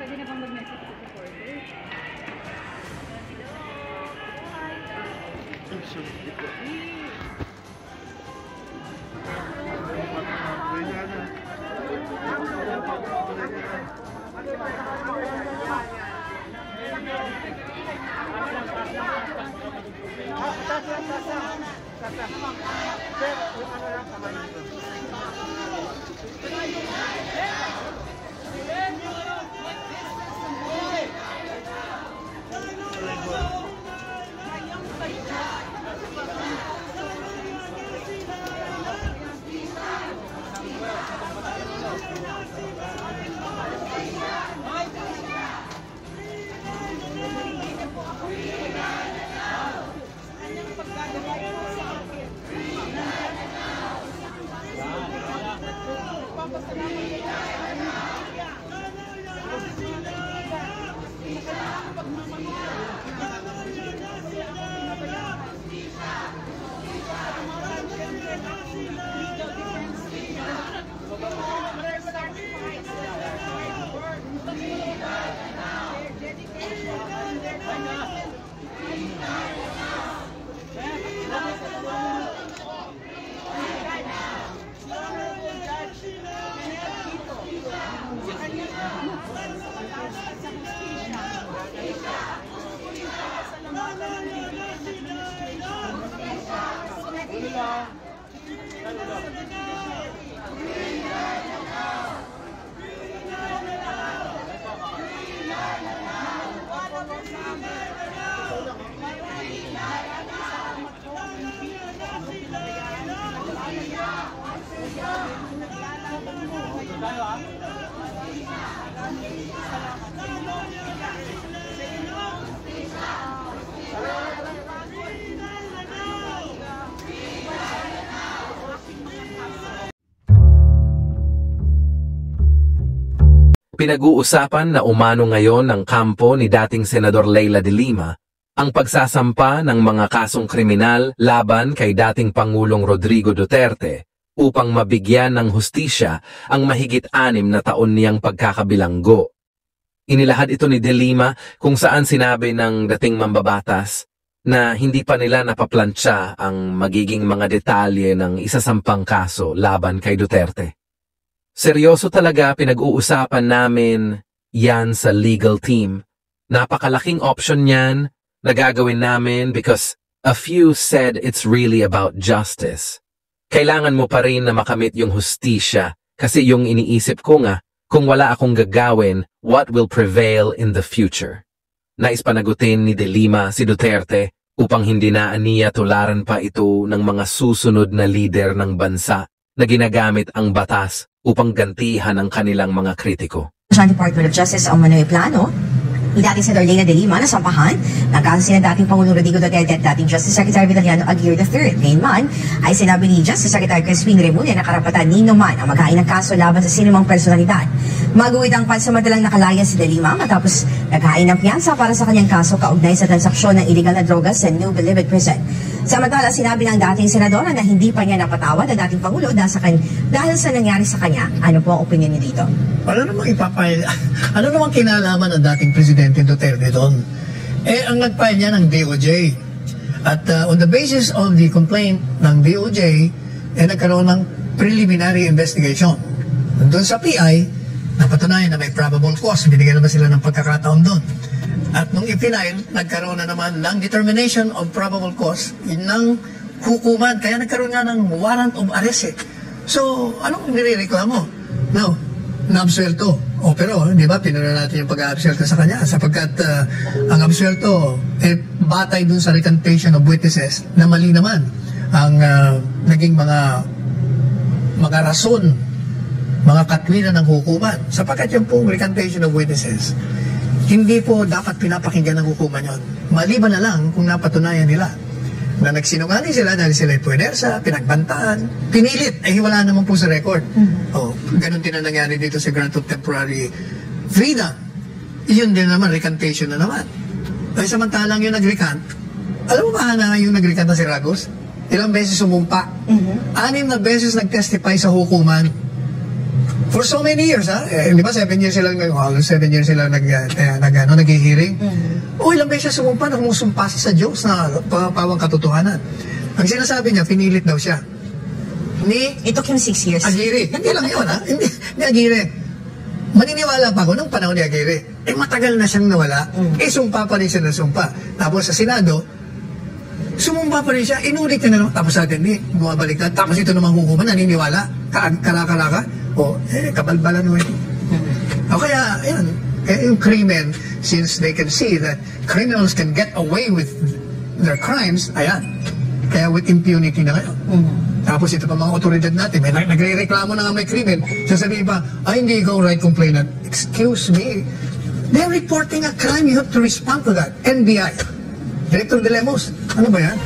Pwede na bang mag-message sa 在，对，你看这边看吗？你这。Amen. Pinag-uusapan na umano ngayon ng kampo ni dating Senador Leila de Lima ang pagsasampa ng mga kasong kriminal laban kay dating Pangulong Rodrigo Duterte upang mabigyan ng hustisya ang mahigit anim na taon niyang pagkakabilanggo. Inilahad ito ni De Lima kung saan sinabi ng dating mambabatas na hindi pa nila napaplantsa ang magiging mga detalye ng isasampang kaso laban kay Duterte. Seryoso talaga pinag-uusapan namin yan sa legal team. Napakalaking option yan na gagawin namin because a few said it's really about justice. Kailangan mo pa rin na makamit yung hustisya kasi yung iniisip ko nga, kung wala akong gagawin, what will prevail in the future? Nais panagutin ni De Lima si Duterte upang hindi na aniya tularan pa ito ng mga susunod na lider ng bansa na ginagamit ang batas upang gantihan ang kanilang mga kritiko. National Department of Justice ang manoy plano ni dating Senador Lena de Lima na sampahan ng kaso sina dating Pangulong Rodrigo Duterte at dating Justice Secretary Vitaliano Aguirre III. Ngayon man ay sinabi ni Justice Secretary Crispin Remulla na karapatan nino man ang maghain ng kaso laban sa sinumang personalidad. Maguwid ang pansamantalang nakalaya si de Lima matapos naghain ng piyansa para sa kanyang kaso kaugnay sa transaksyon ng illegal na drogas sa New Bilibid Prison. Samantala, sinabi ng dating senadora na hindi pa niya napatawad ang dating Pangulo dahil sa, dahil sa nangyari sa kanya. Ano po ang opinion niyo dito? Ano namang ipapile? Ano namang kinalaman ng dating Presidente Duterte doon? Eh, ang nag-file niya ng DOJ. At uh, on the basis of the complaint ng DOJ, eh, nagkaroon ng preliminary investigation. Doon sa PI, napatunayan na may probable cause. Binigyan naman sila ng pagkakataon doon. At nung ipinail, nagkaroon na naman ng determination of probable cause ng hukuman. Kaya nagkaroon nga ng warrant of arrest eh. So, anong nirereklamo? Now, na-absuelto. O pero, di ba, pinuna natin yung pag-absuelto sa kanya sapagkat uh, ang absuelto, eh, batay dun sa recantation of witnesses na mali naman ang uh, naging mga mga rason, mga katwiran ng hukuman. Sapagkat yung pong recantation of witnesses, hindi po dapat pinapakinggan ng hukuman yon. Maliban na lang kung napatunayan nila na nagsinungaling sila dahil sila ay puwersa, pinagbantaan, pinilit, ay wala naman po sa record. Mm-hmm. Oh, ganun din ang nangyari dito sa grant of temporary freedom. Iyon din naman, recantation na naman. Ay samantalang yung nag-recant, alam mo ba na yung nag-recant na si Ragos? Ilang beses sumumpa. Anim na beses nag-testify sa hukuman. For so many years, ha? Eh, di ba, seven years sila, nag- halos seven years sila nag, eh, nag, ano, nag-hearing. O ilang beses siya sumumpa, nakumusumpa siya sa Diyos na pa- pawang katotohanan. Ang sinasabi niya, pinilit daw siya. Ni It took him six years. Aguirre. Hindi lang yun, ha? Hindi, ni Aguirre. Maniniwala pa ako nung panahon ni Aguirre. Eh, matagal na siyang nawala. Eh, sumpa pa rin siya na sumpa. Tapos sa Senado, sumumpa pa rin siya. Inulit niya na naman. Tapos sabi, hindi, bumabalik na. Tapos ito namang hukuman, naniniwala. Ka Kala-kala ka. O, eh, kabalbalan mo ito. O kaya, ayun, kaya yung krimen, since they can see that criminals can get away with their crimes, ayan. Kaya with impunity na kayo. Tapos ito pa mga otoridad natin, may nag- nagre-reklamo na nga may krimen. Sasabihin pa, ay hindi ikaw right complainant. Excuse me. They're reporting a crime. You have to respond to that. NBI. Director De Lemos. Ano ba yan?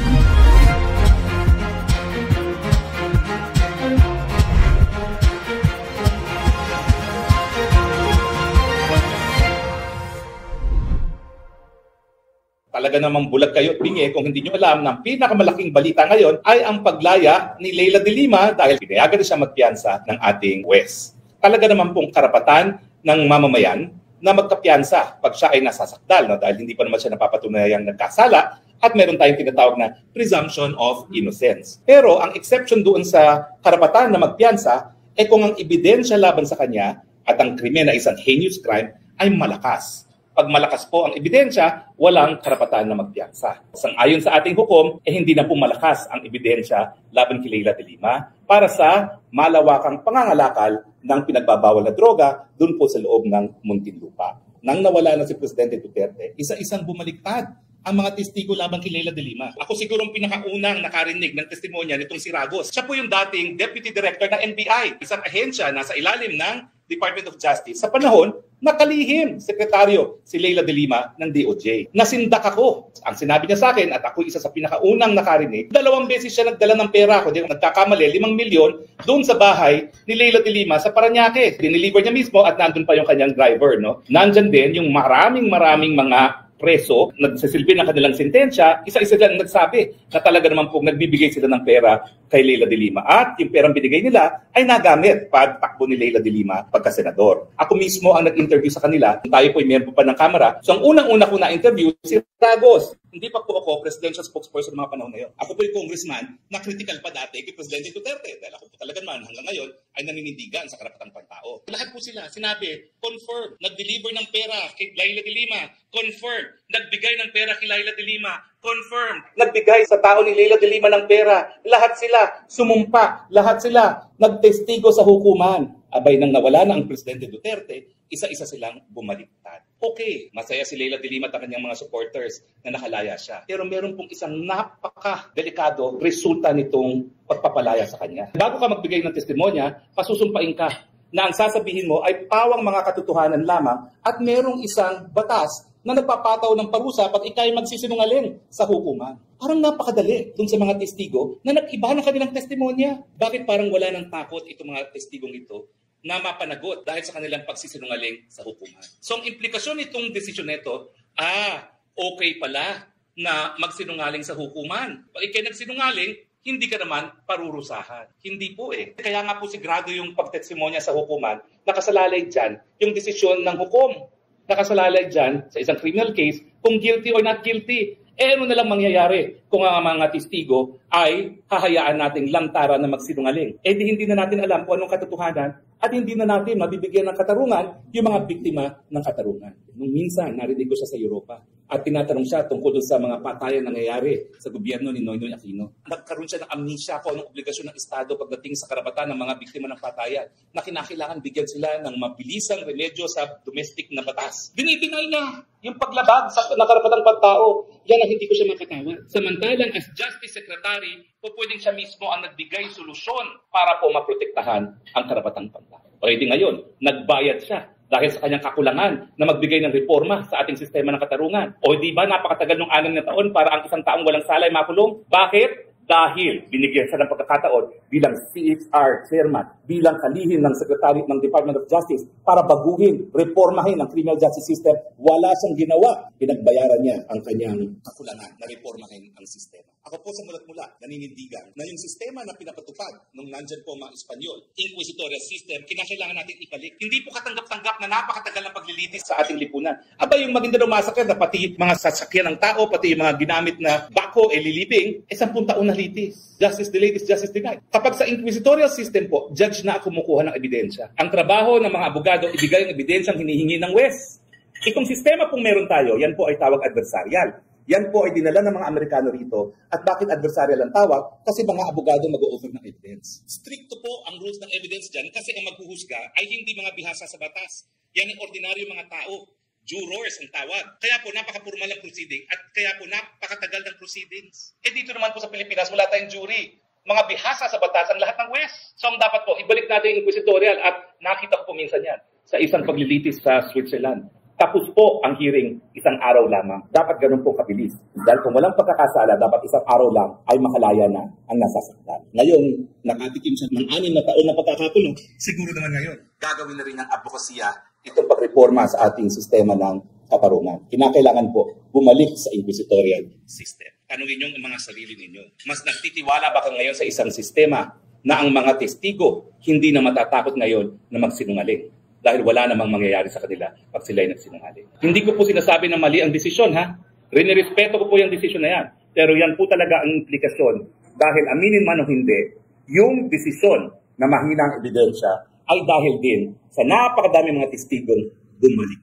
Talaga namang bulag kayo at bingi kung hindi nyo alam na pinakamalaking balita ngayon ay ang paglaya ni Leila de Lima dahil pinayagan na siya magpiyansa ng ating West. Talaga naman pong karapatan ng mamamayan na magkapiyansa pag siya ay nasasakdal no? dahil hindi pa naman siya napapatunayang nagkasala at meron tayong tinatawag na presumption of innocence. Pero ang exception doon sa karapatan na magpiyansa ay kung ang ebidensya laban sa kanya at ang krimen na isang heinous crime ay malakas pag malakas po ang ebidensya, walang karapatan na magpiyansa. Sang-ayon sa ating hukom, eh hindi na po malakas ang ebidensya laban kay Leila de Lima para sa malawakang pangangalakal ng pinagbabawal na droga doon po sa loob ng Muntinlupa. Nang nawala na si Presidente Duterte, isa-isang bumaliktad ang mga testigo laban kay Leila de Lima. Ako siguro ang pinakaunang nakarinig ng testimonya nitong si Ragos. Siya po yung dating Deputy Director ng NBI, isang ahensya na sa ilalim ng Department of Justice sa panahon na kalihim sekretaryo si Leila de Lima ng DOJ. Nasindak ako. Ang sinabi niya sa akin at ako isa sa pinakaunang nakarinig, dalawang beses siya nagdala ng pera, kung di nagkakamali, limang milyon doon sa bahay ni Leila de Lima sa Paranaque. Diniliver niya mismo at nandun pa yung kanyang driver. No? Nandyan din yung maraming maraming mga preso, nagsasilbi ng kanilang sentensya, isa-isa lang nagsabi na talaga naman po nagbibigay sila ng pera kay Leila de Lima. At yung perang binigay nila ay nagamit pagtakbo ni Leila de Lima pagka-senador. Ako mismo ang nag-interview sa kanila. Tayo po ay meron pa ng kamera. So ang unang-una ko na-interview, si Ragos. Hindi pa po ako presidential spokesperson ng mga panahon na yun. Ako po yung congressman na critical pa dati kay Presidente Duterte. Dahil ako po talaga naman hanggang ngayon ay naninindigan sa karapatang pantao. Lahat po sila, sinabi, confirm, nag-deliver ng pera kay Laila de Lima, confirm, nagbigay ng pera kay Laila de Lima, confirm, nagbigay sa tao ni Leila de Lima ng pera. Lahat sila sumumpa, lahat sila nagtestigo sa hukuman. Abay nang nawala na ang Presidente Duterte, isa-isa silang bumaliktad. Okay, masaya si Leila de Lima at ang kanyang mga supporters na nakalaya siya. Pero meron pong isang napaka-delikado resulta nitong pagpapalaya sa kanya. Bago ka magbigay ng testimonya, pasusumpain ka na ang sasabihin mo ay pawang mga katotohanan lamang at merong isang batas na nagpapataw ng parusa pag ikay magsisinungaling sa hukuman. Parang napakadali dun sa mga testigo na nag-iba ng kanilang testimonya. Bakit parang wala ng takot itong mga testigong ito na mapanagot dahil sa kanilang pagsisinungaling sa hukuman. So ang implikasyon nitong desisyon nito, ah, okay pala na magsinungaling sa hukuman. Pag ikay nagsinungaling, hindi ka naman parurusahan. Hindi po eh. Kaya nga po sigurado yung pagtestimonya sa hukuman, nakasalalay dyan yung desisyon ng hukom. Nakasalalay dyan sa isang criminal case kung guilty or not guilty. Eh ano na lang mangyayari kung ang mga testigo ay hahayaan nating lantaran na magsinungaling. Eh di hindi na natin alam kung anong katotohanan at hindi na natin mabibigyan ng katarungan yung mga biktima ng katarungan. Nung minsan, narinig ko siya sa Europa at tinatanong siya tungkol sa mga patayan na nangyayari sa gobyerno ni Noynoy Aquino. Nagkaroon siya ng amnesia kung anong obligasyon ng Estado pagdating sa karapatan ng mga biktima ng patayan na kinakailangan bigyan sila ng mabilisang remedyo sa domestic na batas. Dinidinay niya yung paglabag sa ng karapatang pantao. Yan ang hindi ko siya makatawad. Samantalang as Justice Secretary, po pwedeng siya mismo ang nagbigay solusyon para po maprotektahan ang karapatang pantao. O ngayon, nagbayad siya dahil sa kanyang kakulangan na magbigay ng reforma sa ating sistema ng katarungan. O di ba napakatagal ng anim na taon para ang isang taong walang salay makulong? Bakit? dahil binigyan siya ng pagkakataon bilang CHR chairman, bilang kalihim ng Secretary ng Department of Justice para baguhin, reformahin ang criminal justice system. Wala siyang ginawa. Pinagbayaran niya ang kanyang kakulangan na reformahin ang sistema. Ako po sa mulat-mula, naninindigan na yung sistema na pinapatupad nung nandyan po mga Espanyol, inquisitorial system, kinakailangan natin ibalik. Hindi po katanggap-tanggap na napakatagal ng paglilitis sa ating lipunan. Aba yung Maguindanao Massacre na pati mga sasakyan ng tao, pati yung mga ginamit na bako, eh lilibing, eh sampung taon na litis. Justice delayed is justice denied. Kapag sa inquisitorial system po, judge na kumukuha ng ebidensya. Ang trabaho ng mga abogado, ibigay ang ebidensyang hinihingi ng West. E sistema pong meron tayo, yan po ay tawag adversarial. Yan po ay dinala ng mga Amerikano rito. At bakit adversarial ang tawag? Kasi mga abogado mag-o-offer ng evidence. Stricto po ang rules ng evidence dyan kasi ang maghuhusga ay hindi mga bihasa sa batas. Yan ang ordinaryo mga tao. Jurors ang tawag. Kaya po napaka-formal ang proceeding at kaya po napakatagal ng proceedings. Eh dito naman po sa Pilipinas wala tayong jury. Mga bihasa sa batas ang lahat ng West. So ang dapat po, ibalik natin yung inquisitorial at nakita ko po minsan yan sa isang paglilitis sa Switzerland. Tapos po ang hearing isang araw lamang. Dapat ganun po kabilis. Dahil kung walang pagkakasala, dapat isang araw lang ay makalaya na ang nasasaktan. Ngayon, nakatikim siya ng anim na taon na pagkakakulong. Siguro naman ngayon, gagawin na rin ng advokasya itong pagreforma sa ating sistema ng katarungan. Kinakailangan po bumalik sa inquisitorial system. Tanungin niyo ang mga sarili ninyo. Mas nagtitiwala ba ka ngayon sa isang sistema na ang mga testigo hindi na matatakot ngayon na magsinungaling? Dahil wala namang mangyayari sa kanila pag sila ay nagsinungaling. Hindi ko po sinasabi na mali ang desisyon, ha? Rinirespeto ko po yung desisyon na yan. Pero yan po talaga ang implikasyon dahil aminin man o hindi, yung desisyon na mahina ang ebidensya ay dahil din sa napakadami mga testigong bumalik.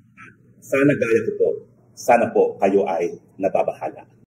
Sana gaya ko po, sana po kayo ay nababahala.